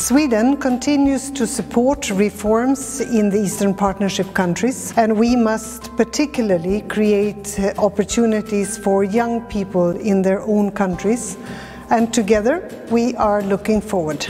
Sweden continues to support reforms in the Eastern Partnership countries, and we must particularly create uh, opportunities for young people in their own countries. And together we are looking forward.